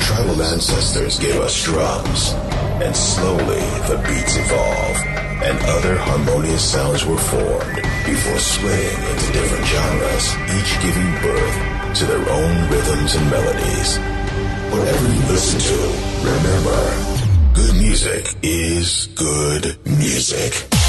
tribal ancestors gave us drums, and slowly the beats evolved, and other harmonious sounds were formed before splitting into different genres, each giving birth to their own rhythms and melodies. Whatever you listen to, remember, good music is good music.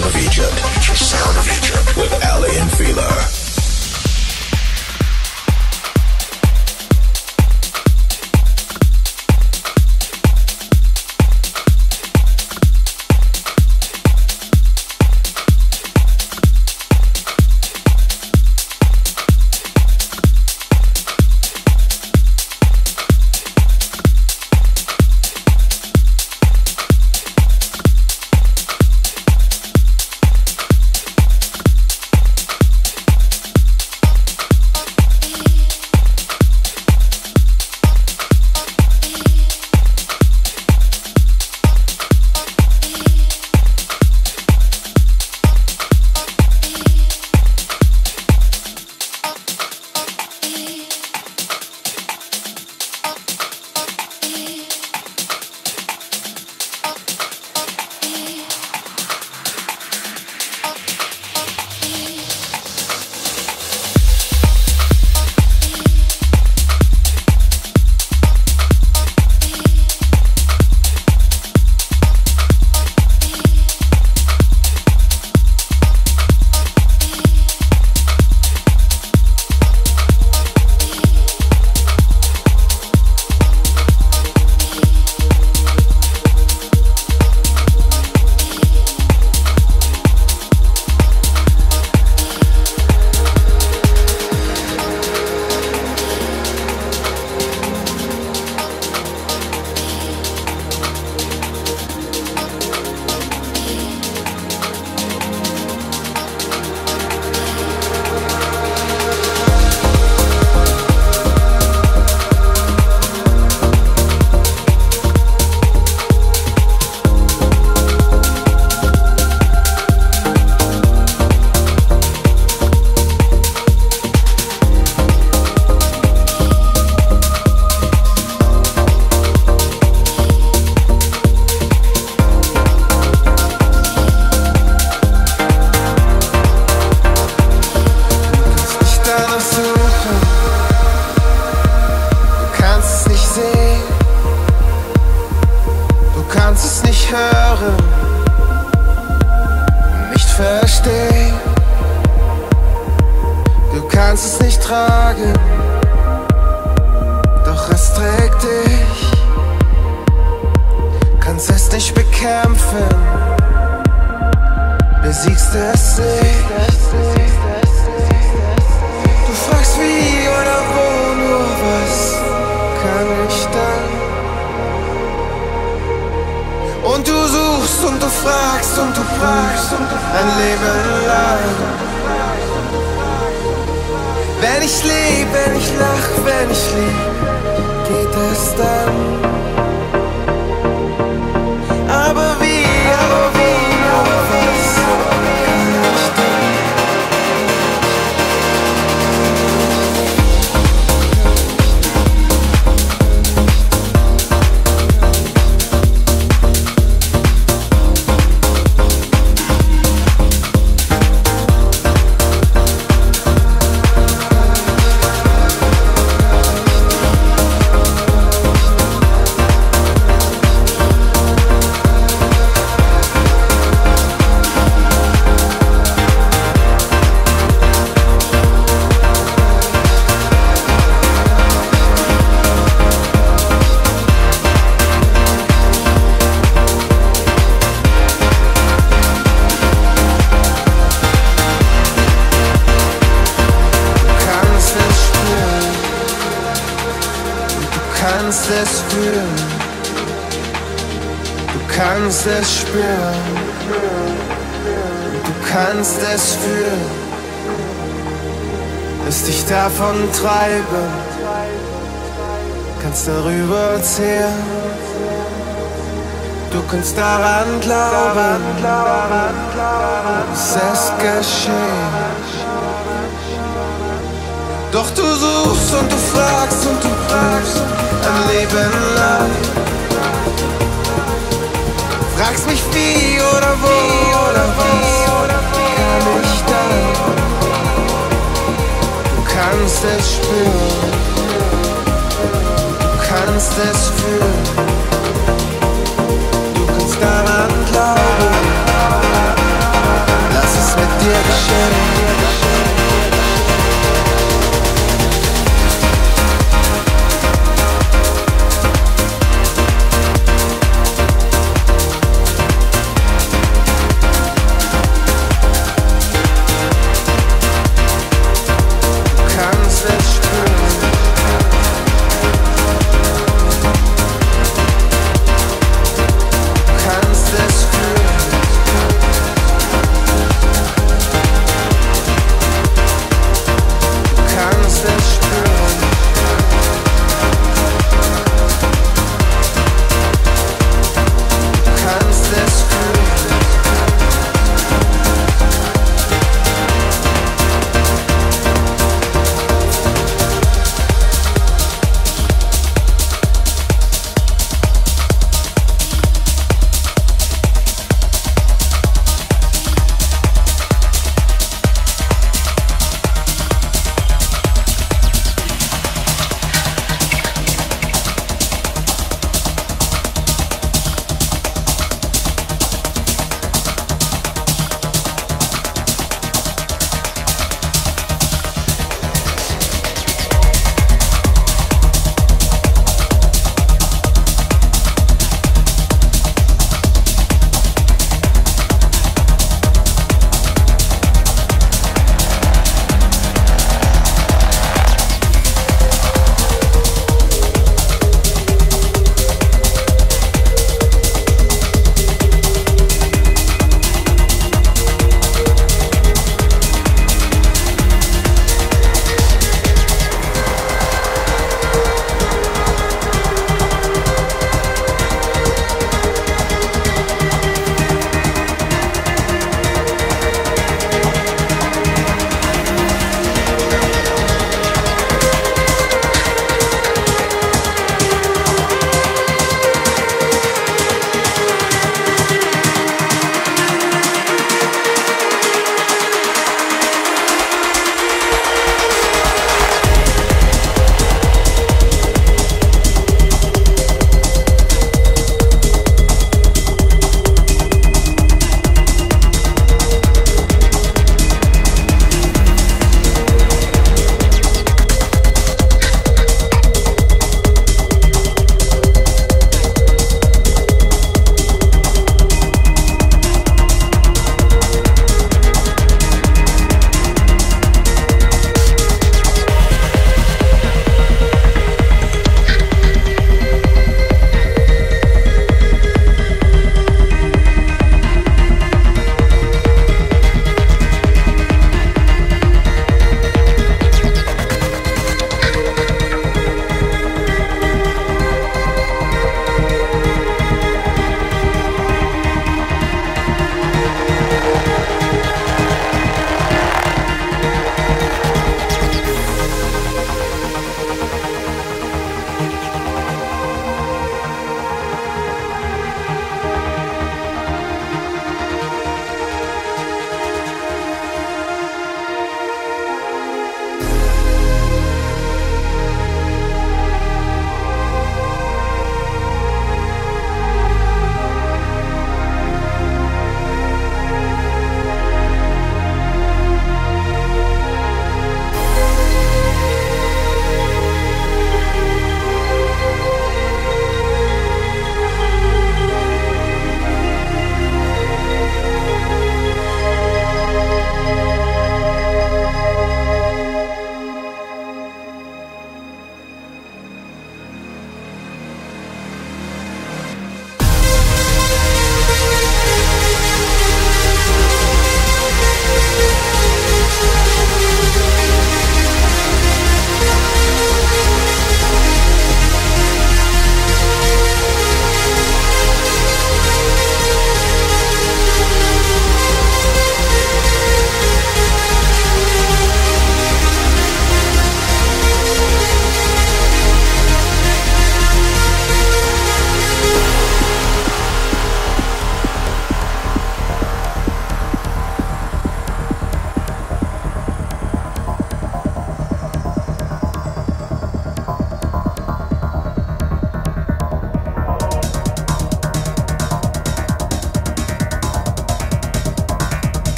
Sound of Egypt. Sound of Egypt with Aly and Fila. ich lieb, wenn ich lach, wenn ich lieb, geht es dann. Kannst daran glauben, es ist geschehen. Doch du suchst und du fragst und du fragst ein Leben lang. Fragst mich wie oder wo oder was kann ich dann? Du kannst es spüren, du kannst es fühlen daran glauben. Lass es mit dir geschehen.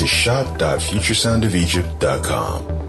To shop.futuresoundofegypt.com.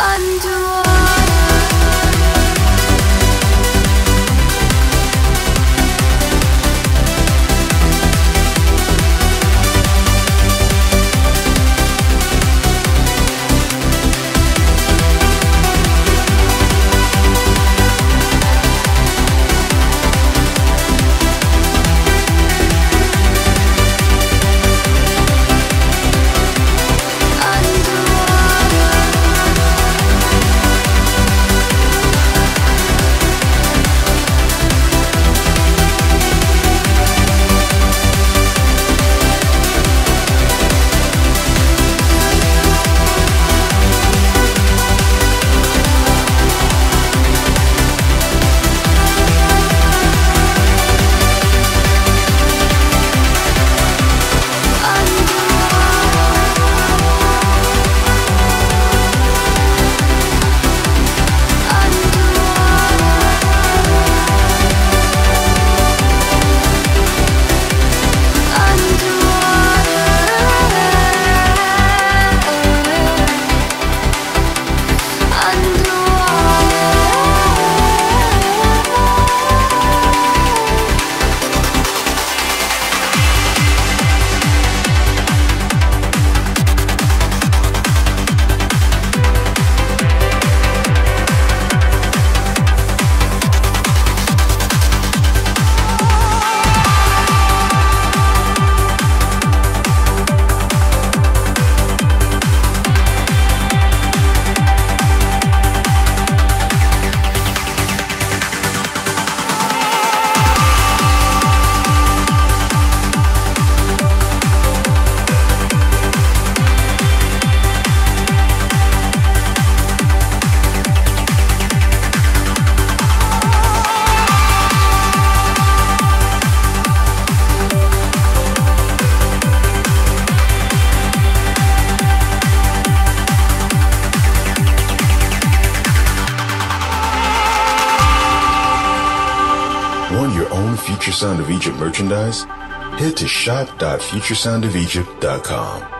Under Sound of Egypt merchandise? Head to shop.futuresoundofegypt.com.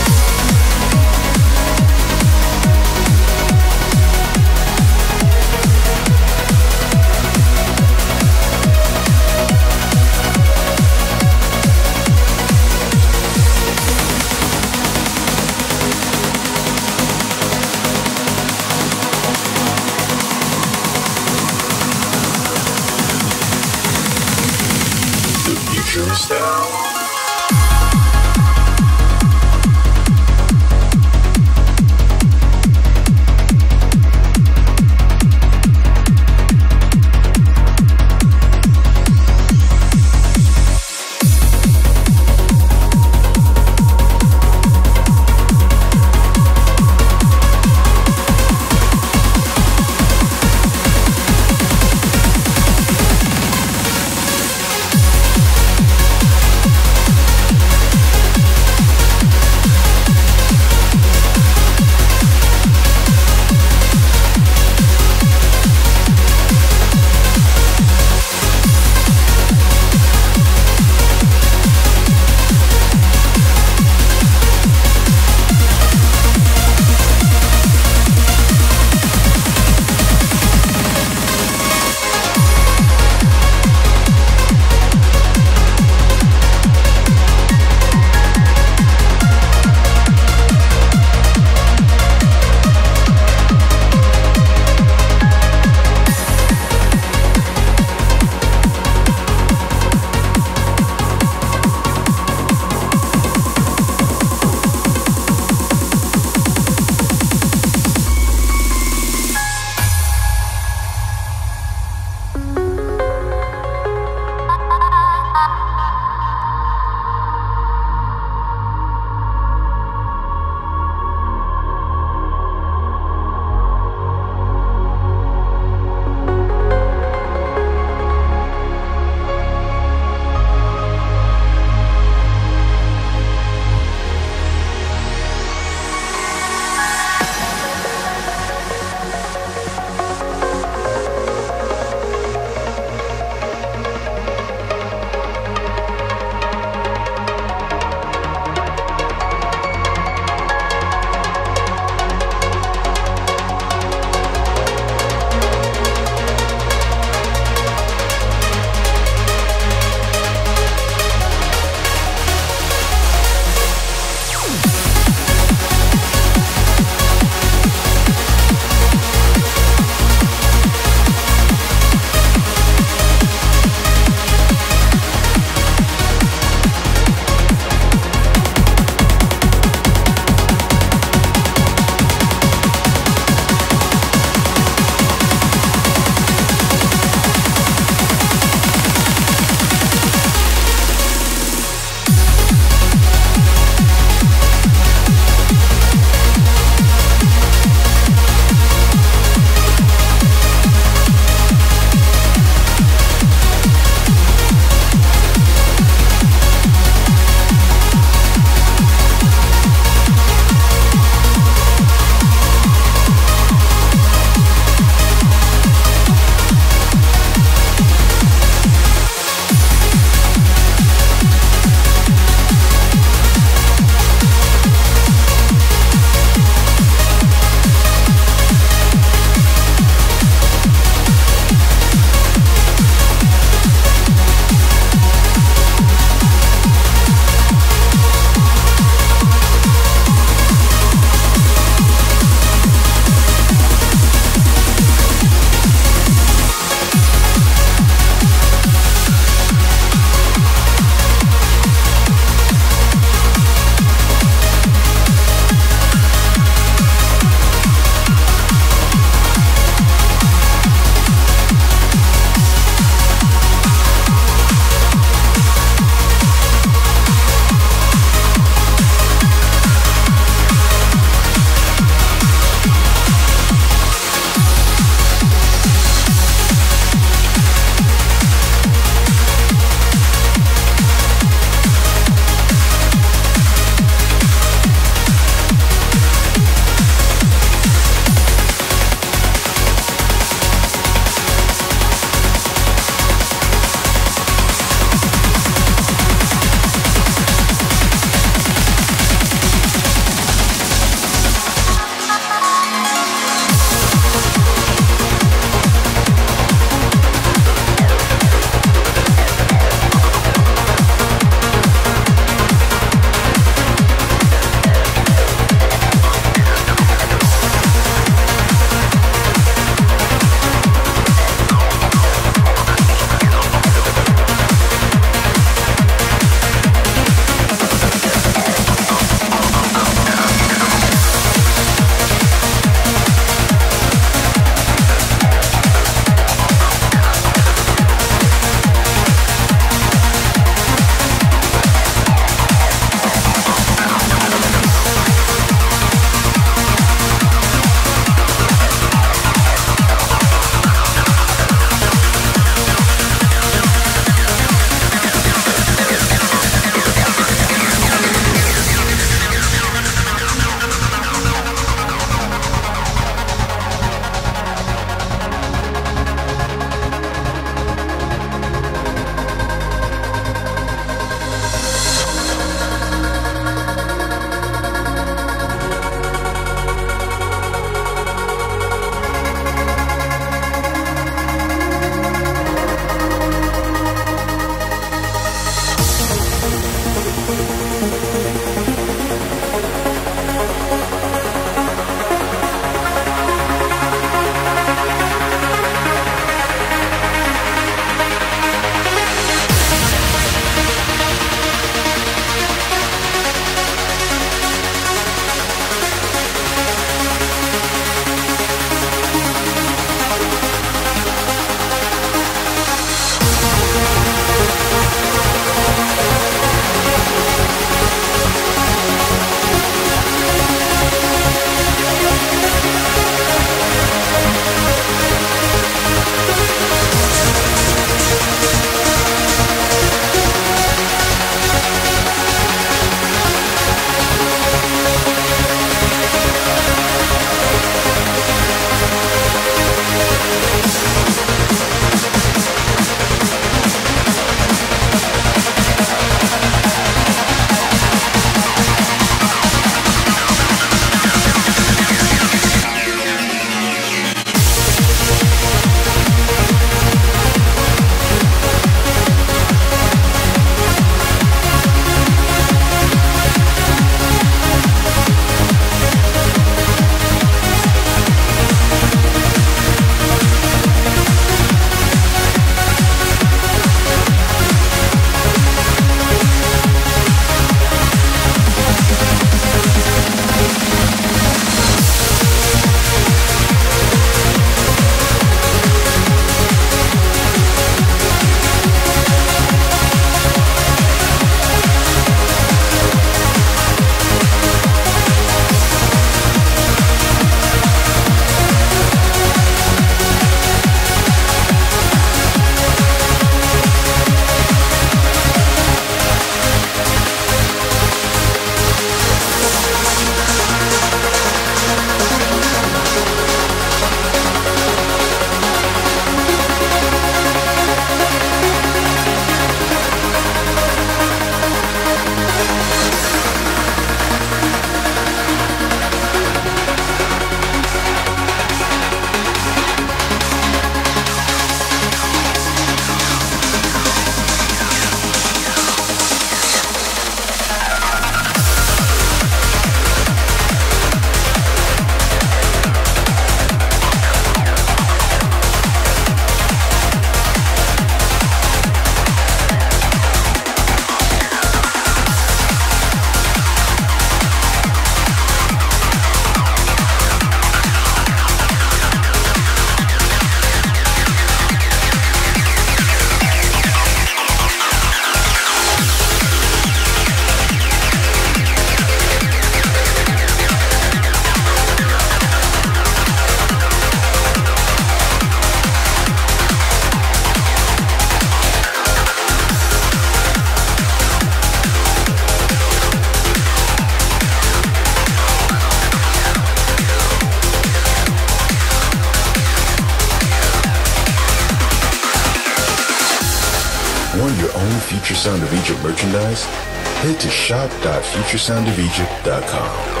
to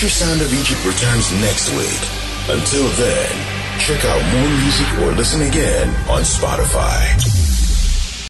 Future Sound of Egypt returns next week. Until then, check out more music or listen again on Spotify.